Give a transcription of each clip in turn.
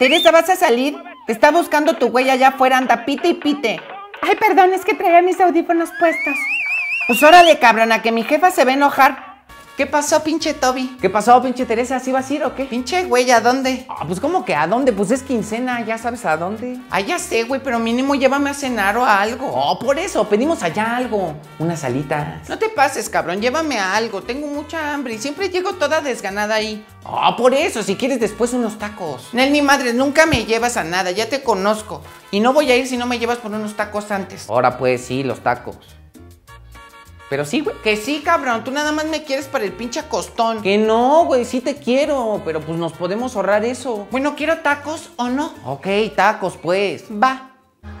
Teresa, ¿vas a salir? Te está buscando tu güey allá afuera, anda, pite y pite. Ay, perdón, es que traía mis audífonos puestos. Pues órale, cabrona, que mi jefa se va a enojar. ¿Qué pasó, pinche Toby? ¿Qué pasó, pinche Teresa? ¿Sí vas a ir o qué? Pinche güey, ¿a dónde? Ah, pues ¿cómo que a dónde? Pues es quincena, ya sabes a dónde. Ah, ya sé, güey, pero mínimo llévame a cenar o a algo. Oh, por eso, pedimos allá algo. Unas salitas. No te pases, cabrón, llévame a algo. Tengo mucha hambre y siempre llego toda desganada ahí. Ah, por eso, si quieres después unos tacos. Nel, ni madre, nunca me llevas a nada, ya te conozco. Y no voy a ir si no me llevas por unos tacos antes. Ahora pues sí, los tacos. Pero sí, güey. Que sí, cabrón, tú nada más me quieres para el pinche costón. Que no, güey, sí te quiero, pero pues nos podemos ahorrar eso. Bueno, ¿quiero tacos o no? Ok, tacos, pues. Va.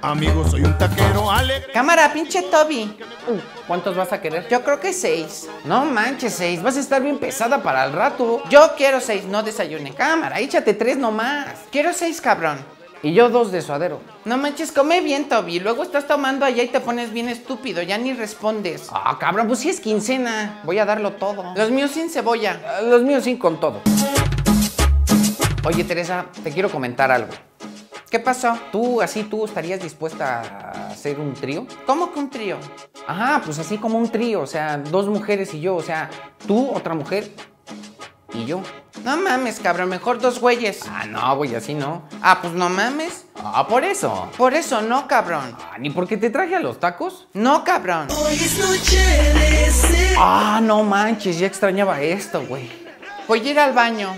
Amigo, soy un taquero alegre. Cámara, pinche Toby. Uh, ¿Cuántos vas a querer? Yo creo que seis. No manches, seis. Vas a estar bien pesada para el rato. Yo quiero seis, no desayune. Cámara, échate tres nomás. Quiero seis, cabrón. Y yo dos de suadero. No manches, come bien, Toby. Luego estás tomando allá y te pones bien estúpido. Ya ni respondes. Ah, cabrón, pues sí es quincena. Voy a darlo todo. Los míos sin cebolla. Ah, Los míos sí con todo. Oye, Teresa, te quiero comentar algo. ¿Qué pasó? ¿Tú, así, tú estarías dispuesta a hacer un trío? ¿Cómo que un trío? Ajá, pues así como un trío, o sea, dos mujeres y yo, o sea, tú, otra mujer y yo. No mames, cabrón, mejor dos güeyes. Ah, no, güey, así no. Ah, pues no mames. Ah, por eso. Por eso no, cabrón. Ah, ¿Ni porque te traje a los tacos? No, cabrón. Ah, no manches, ya extrañaba esto, güey. Voy a ir al baño.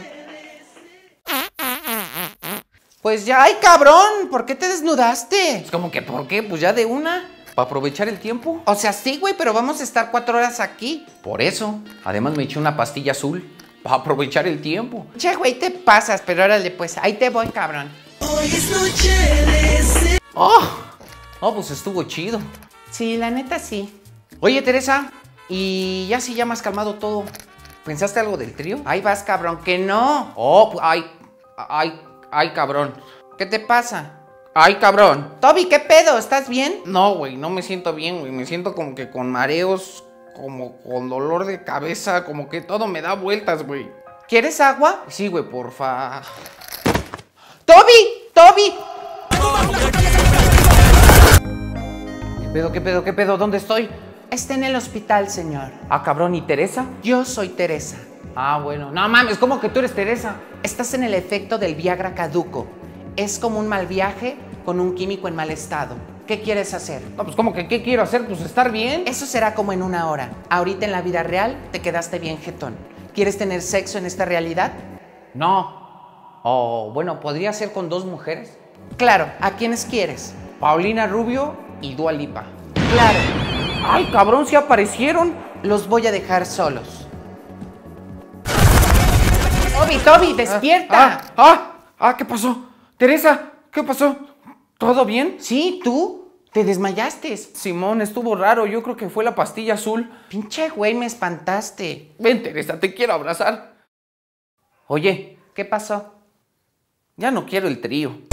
Pues ya, ay, cabrón, ¿por qué te desnudaste? Pues como que, ¿por qué? Pues ya de una, para aprovechar el tiempo. O sea, sí, güey, pero vamos a estar cuatro horas aquí. Por eso. Además me eché una pastilla azul, para aprovechar el tiempo. Che, güey, te pasas, pero órale, pues, ahí te voy, cabrón. ¡Oh! Oh, pues estuvo chido. Sí, la neta sí. Oye, Teresa, y ya si ya más calmado todo, ¿pensaste algo del trío? Ahí vas, cabrón, que no. Oh, ay, ay, ay, cabrón. ¿Qué te pasa? Ay, cabrón. Toby, ¿qué pedo? ¿Estás bien? No, güey, no me siento bien, güey. Me siento como que con mareos, como con dolor de cabeza, como que todo me da vueltas, güey. ¿Quieres agua? Sí, güey, porfa. ¡Toby! ¡Toby! ¿Qué pedo, qué pedo, qué pedo? ¿Dónde estoy? Está en el hospital, señor. Ah, cabrón, ¿y Teresa? Yo soy Teresa. Ah, bueno. No mames, ¿cómo que tú eres Teresa? Estás en el efecto del Viagra caduco. Es como un mal viaje con un químico en mal estado. ¿Qué quieres hacer? No, pues como que, ¿qué quiero hacer? Pues estar bien. Eso será como en una hora. Ahorita en la vida real te quedaste bien jetón. ¿Quieres tener sexo en esta realidad? No. O bueno, podría ser con dos mujeres. Claro, ¿a quiénes quieres? Paulina Rubio y Dua Lipa. Claro, Ay, cabrón, se aparecieron. los voy a dejar solos. Toby, Toby, despierta. Ah, ah, ah, ¿qué pasó? Teresa, ¿qué pasó? ¿Todo bien? Sí, tú te desmayaste. Simón, estuvo raro. Yo creo que fue la pastilla azul. Pinche güey, me espantaste. Ven, Teresa, te quiero abrazar. Oye, ¿Qué pasó? ya no quiero el trío.